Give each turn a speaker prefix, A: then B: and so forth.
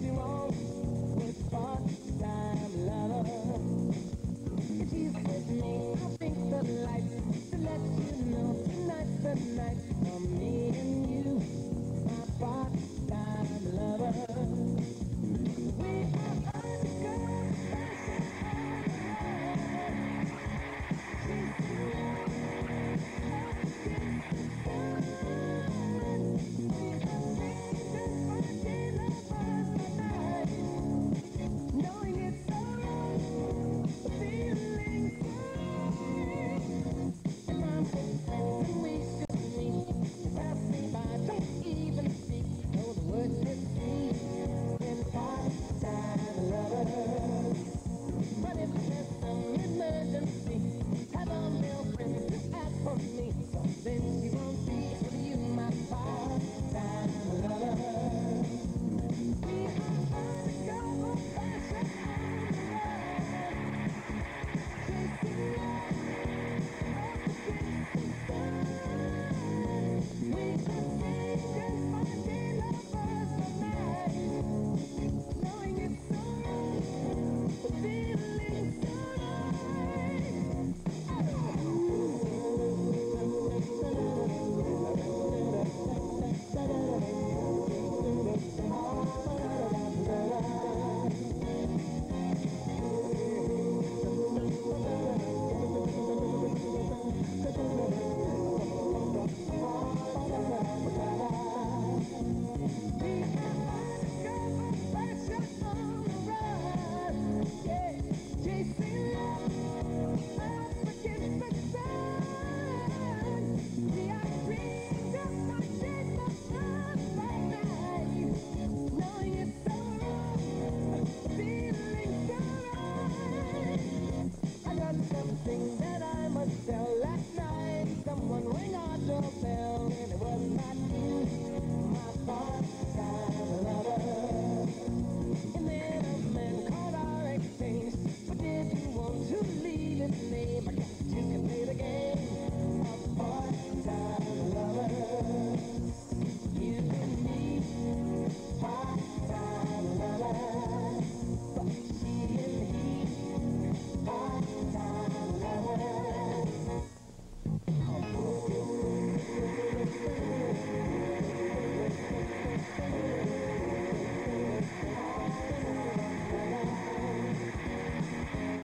A: zero, it's fun.